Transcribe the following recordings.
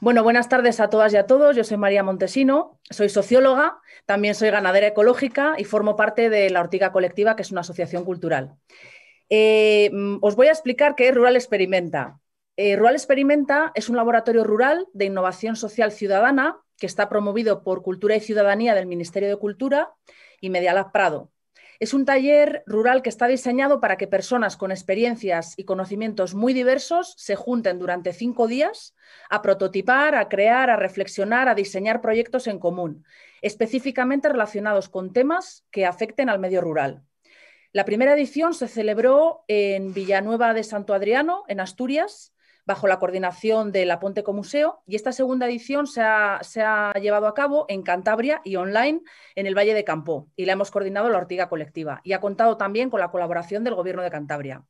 Bueno, buenas tardes a todas y a todos. Yo soy María Montesino, soy socióloga, también soy ganadera ecológica y formo parte de la Ortiga Colectiva, que es una asociación cultural. Eh, mm, os voy a explicar qué es Rural Experimenta. Eh, rural Experimenta es un laboratorio rural de innovación social ciudadana que está promovido por Cultura y Ciudadanía del Ministerio de Cultura y Medialab Prado. Es un taller rural que está diseñado para que personas con experiencias y conocimientos muy diversos se junten durante cinco días a prototipar, a crear, a reflexionar, a diseñar proyectos en común, específicamente relacionados con temas que afecten al medio rural. La primera edición se celebró en Villanueva de Santo Adriano, en Asturias, bajo la coordinación del Aponte Museo y esta segunda edición se ha, llevado a cabo en Cantabria y online en el Valle de Campo y la hemos coordinado la Ortiga Colectiva y ha contado también con la colaboración del Gobierno de Cantabria.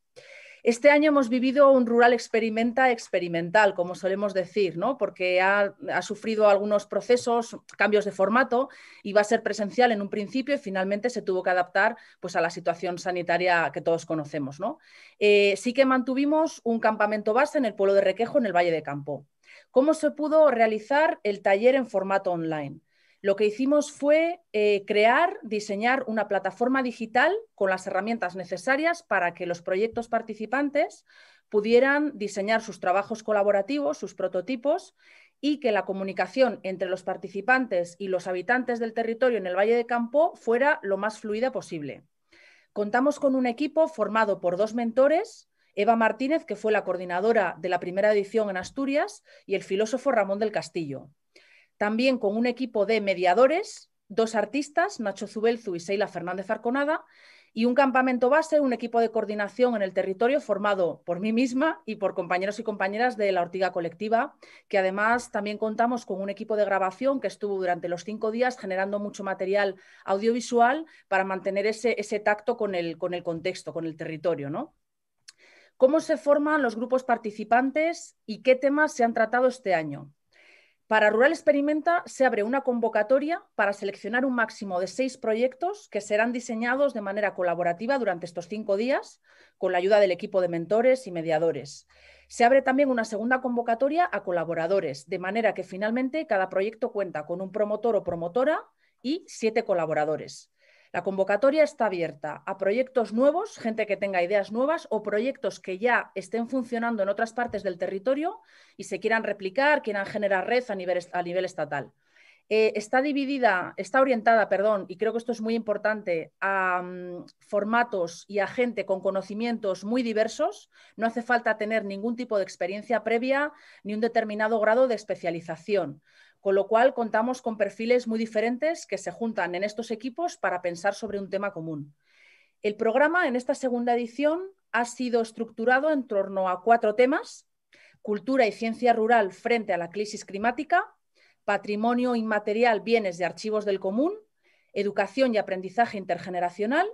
Este año hemos vivido un rural experimenta experimental, como solemos decir, ¿no? porque ha, sufrido algunos procesos, cambios de formato va a ser presencial en un principio y finalmente se tuvo que adaptar pues, a la situación sanitaria que todos conocemos. ¿no? Eh, sí que mantuvimos un campamento base en el pueblo de Requejo, en el Valle de Campo. ¿Cómo se pudo realizar el taller en formato online? Lo que hicimos fue eh, crear, diseñar una plataforma digital con las herramientas necesarias para que los proyectos participantes pudieran diseñar sus trabajos colaborativos, sus prototipos y que la comunicación entre los participantes y los habitantes del territorio en el Valle de Campo fuera lo más fluida posible. Contamos con un equipo formado por dos mentores, Eva Martínez, que fue la coordinadora de la primera edición en Asturias, y el filósofo Ramón del Castillo también con un equipo de mediadores, dos artistas, Nacho Zubelzu y Seila Fernández Arconada, y un campamento base, un equipo de coordinación en el territorio formado por mí misma y por compañeros y compañeras de la Ortiga Colectiva, que además también contamos con un equipo de grabación que estuvo durante los cinco días generando mucho material audiovisual para mantener ese, ese tacto con el, con el contexto, con el territorio. ¿no? ¿Cómo se forman los grupos participantes y qué temas se han tratado este año? Para Rural Experimenta se abre una convocatoria para seleccionar un máximo de seis proyectos que serán diseñados de manera colaborativa durante estos cinco días con la ayuda del equipo de mentores y mediadores. Se abre también una segunda convocatoria a colaboradores, de manera que finalmente cada proyecto cuenta con un promotor o promotora y siete colaboradores. La convocatoria está abierta a proyectos nuevos, gente que tenga ideas nuevas o proyectos que ya estén funcionando en otras partes del territorio y se quieran replicar, quieran generar red a nivel, a nivel estatal. Eh, está dividida, está orientada, perdón, y creo que esto es muy importante, a mm, formatos y a gente con conocimientos muy diversos. No hace falta tener ningún tipo de experiencia previa ni un determinado grado de especialización con lo cual contamos con perfiles muy diferentes que se juntan en estos equipos para pensar sobre un tema común. El programa en esta segunda edición ha sido estructurado en torno a cuatro temas, cultura y ciencia rural frente a la crisis climática, patrimonio inmaterial, bienes y archivos del común, educación y aprendizaje intergeneracional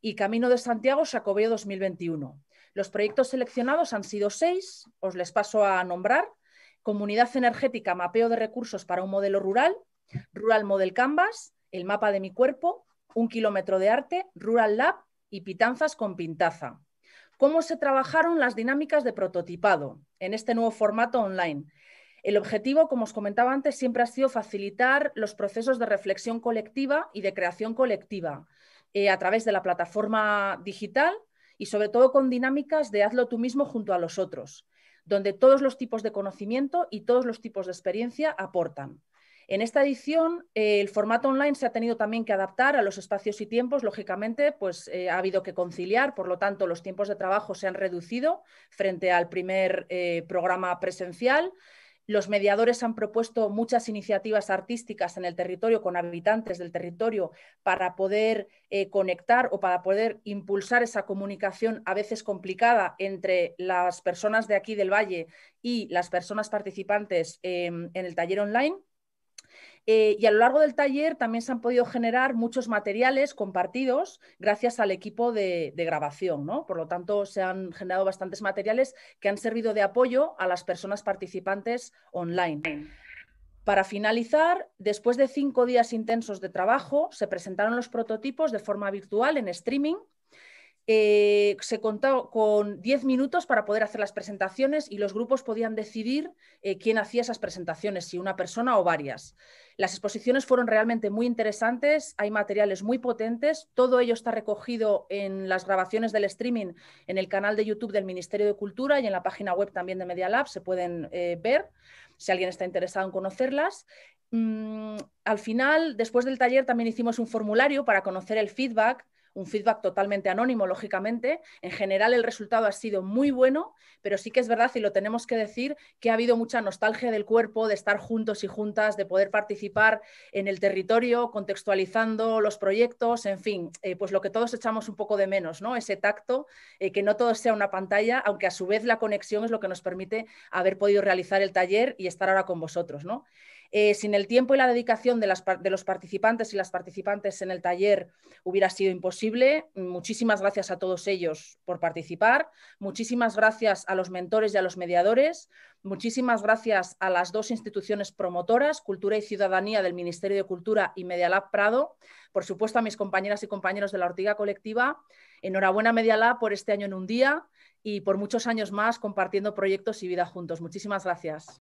y Camino de Santiago Sacobeo 2021. Los proyectos seleccionados han sido seis, os les paso a nombrar. Comunidad energética, mapeo de recursos para un modelo rural, Rural Model Canvas, el mapa de mi cuerpo, un kilómetro de arte, Rural Lab y Pitanzas con Pintaza. ¿Cómo se trabajaron las dinámicas de prototipado en este nuevo formato online? El objetivo, como os comentaba antes, siempre ha sido facilitar los procesos de reflexión colectiva y de creación colectiva eh, a través de la plataforma digital y sobre todo con dinámicas de hazlo tú mismo junto a los otros donde todos los tipos de conocimiento y todos los tipos de experiencia aportan. En esta edición, eh, el formato online se ha tenido también que adaptar a los espacios y tiempos. Lógicamente, pues eh, ha habido que conciliar, por lo tanto, los tiempos de trabajo se han reducido frente al primer programa presencial. Los mediadores han propuesto muchas iniciativas artísticas en el territorio con habitantes del territorio para poder eh, conectar o para poder impulsar esa comunicación a veces complicada entre las personas de aquí del Valle y las personas participantes en el taller online. Eh, y a lo largo del taller también se han podido generar muchos materiales compartidos gracias al equipo de, grabación. ¿no? Por lo tanto, se han generado bastantes materiales que han servido de apoyo a las personas participantes online. Para finalizar, después de cinco días intensos de trabajo, se presentaron los prototipos de forma virtual en streaming eh, se contó con 10 minutos para poder hacer las presentaciones y los grupos podían decidir eh, quién hacía esas presentaciones, si una persona o varias. Las exposiciones fueron realmente muy interesantes, hay materiales muy potentes, todo ello está recogido en las grabaciones del streaming en el canal de YouTube del Ministerio de Cultura y en la página web también de Media Lab, se pueden eh, ver si alguien está interesado en conocerlas. Mm, al final, después del taller, también hicimos un formulario para conocer el feedback un feedback totalmente anónimo, lógicamente. En general el resultado ha sido muy bueno, pero sí que es verdad, y lo tenemos que decir, que ha habido mucha nostalgia del cuerpo, de estar juntos y juntas, de poder participar en el territorio, contextualizando los proyectos, en fin, eh, pues lo que todos echamos un poco de menos, ¿no? Ese tacto, eh, que no todo sea una pantalla, aunque a su vez la conexión es lo que nos permite haber podido realizar el taller y estar ahora con vosotros, ¿no? Eh, sin el tiempo y la dedicación de, los participantes y las participantes en el taller hubiera sido imposible. Muchísimas gracias a todos ellos por participar. Muchísimas gracias a los mentores y a los mediadores. Muchísimas gracias a las dos instituciones promotoras, Cultura y Ciudadanía del Ministerio de Cultura y Medialab Prado. Por supuesto, a mis compañeras y compañeros de la Ortiga Colectiva. Enhorabuena Medialab por este año en un día y por muchos años más compartiendo proyectos y vida juntos. Muchísimas gracias.